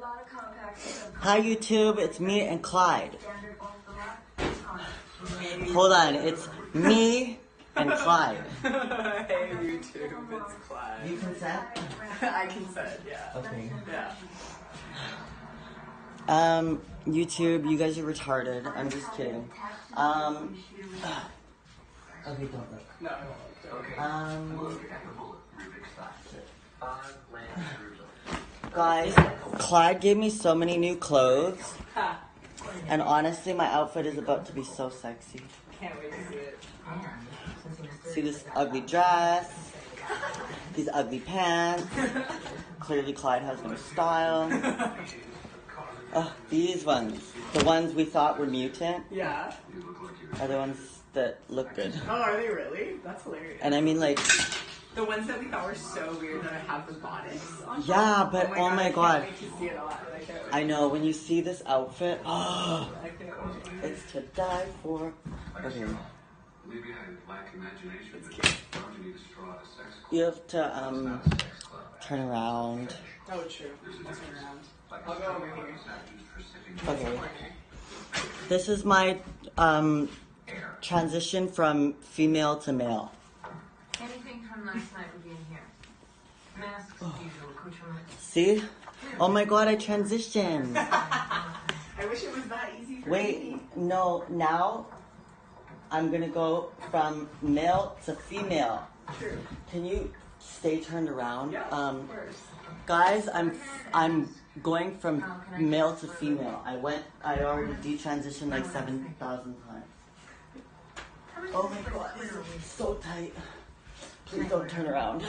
Hi YouTube, it's me and Clyde. Standard off the left. Hold on, it's me and Clyde. hey YouTube, it's Clyde. You consent? I consent, yeah. Okay. Yeah. Um, YouTube, you guys are retarded. I'm just kidding. Um, okay, don't look. No, I won't. Okay. Um, guys, Clyde gave me so many new clothes, and honestly, my outfit is about to be so sexy. Can't wait to see it. See this ugly dress, these ugly pants. Clearly, Clyde has no style. Ugh, these ones, the ones we thought were mutant, Yeah. are the ones that look good. Oh, are they really? That's hilarious. And I mean, like, The ones that we thought were so weird that I have the bodice on. yeah, but oh my I god. can't wait to see it all. I can't. I know, when you see this outfit, oh, I can't wait. it's to die for. Okay, Maybe I lack imagination, but why you need a straw at sex club? you have to, um, Not a sex club. turn around. Oh, true. I'll turn around. I'll go over here. It's not used for sitting. Okay. This is my, um, transition from female to male. Anything last night would be in here. Masks, as usual, accoutrements. See? Oh my god, I transitioned. I wish it was that easy for Wait, me. no, now I'm gonna go from male to female. True. Can you stay turned around? Yeah, Um, of course. guys, I'm I'm going from male to female. I went, I already detransitioned like seven thousand times. Oh my god, this is so tight. Please don't turn around.